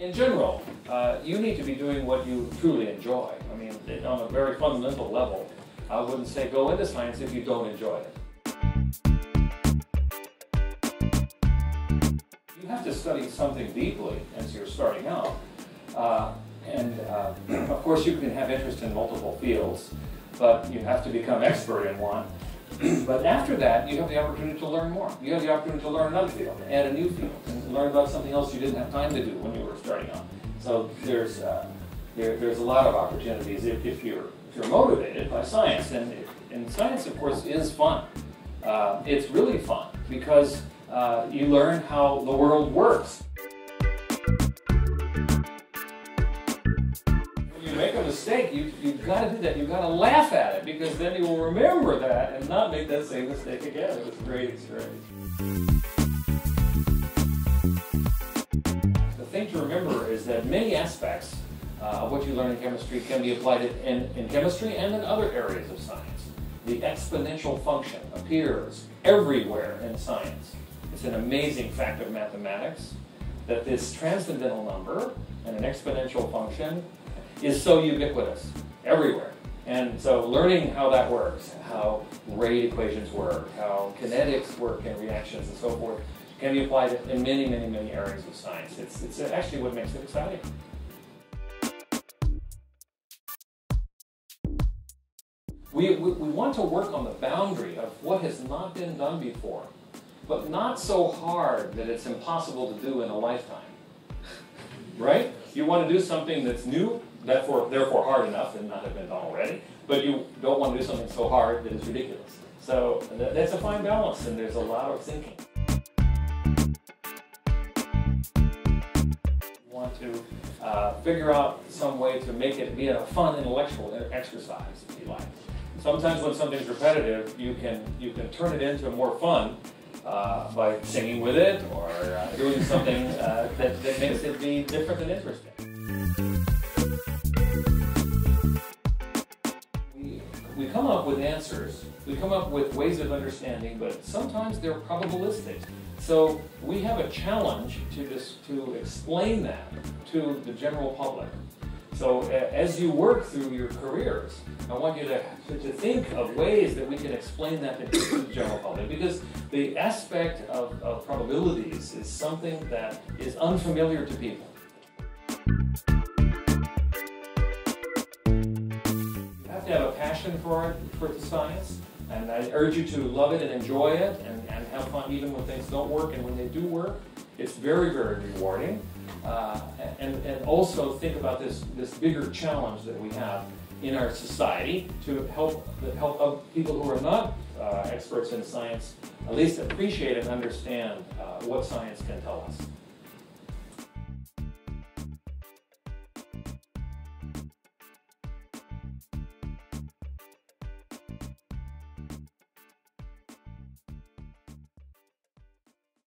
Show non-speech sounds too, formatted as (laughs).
In general, uh, you need to be doing what you truly enjoy. I mean, on a very fundamental level, I wouldn't say go into science if you don't enjoy it. You have to study something deeply as you're starting out. Uh, and uh, (clears throat) of course, you can have interest in multiple fields, but you have to become expert in one. (clears throat) but after that, you have the opportunity to learn more. You have the opportunity to learn another field, add a new field, and learn about something else you didn't have time to do when you were starting out. So there's uh, there, there's a lot of opportunities if, if you're if you're motivated by science, and and science, of course, is fun. Uh, it's really fun because uh, you learn how the world works. Mistake, you, you've got to do that. You've got to laugh at it because then you will remember that and not make that same mistake again. It was a great experience. The thing to remember is that many aspects uh, of what you learn in chemistry can be applied in, in chemistry and in other areas of science. The exponential function appears everywhere in science. It's an amazing fact of mathematics that this transcendental number and an exponential function is so ubiquitous everywhere. And so learning how that works, how rate equations work, how kinetics work in reactions and so forth, can be applied in many, many, many areas of science. It's, it's actually what makes it exciting. We, we, we want to work on the boundary of what has not been done before, but not so hard that it's impossible to do in a lifetime. (laughs) right? You want to do something that's new, therefore, therefore hard enough and not have been done already, but you don't want to do something so hard that it's ridiculous. So that's a fine balance, and there's a lot of thinking. Want to uh, figure out some way to make it be a fun intellectual exercise, if you like. Sometimes when something's repetitive, you can you can turn it into more fun uh, by singing with it or uh, doing something uh, that, that makes it be different and interesting. With answers, we come up with ways of understanding, but sometimes they're probabilistic. So we have a challenge to, just, to explain that to the general public. So as you work through your careers, I want you to, to think of ways that we can explain that to the general public because the aspect of, of probabilities is something that is unfamiliar to people. Passion for it, for the science, and I urge you to love it and enjoy it and, and have fun even when things don't work and when they do work. It's very, very rewarding. Uh, and, and also think about this, this bigger challenge that we have in our society to help the help people who are not uh, experts in science at least appreciate and understand uh, what science can tell us.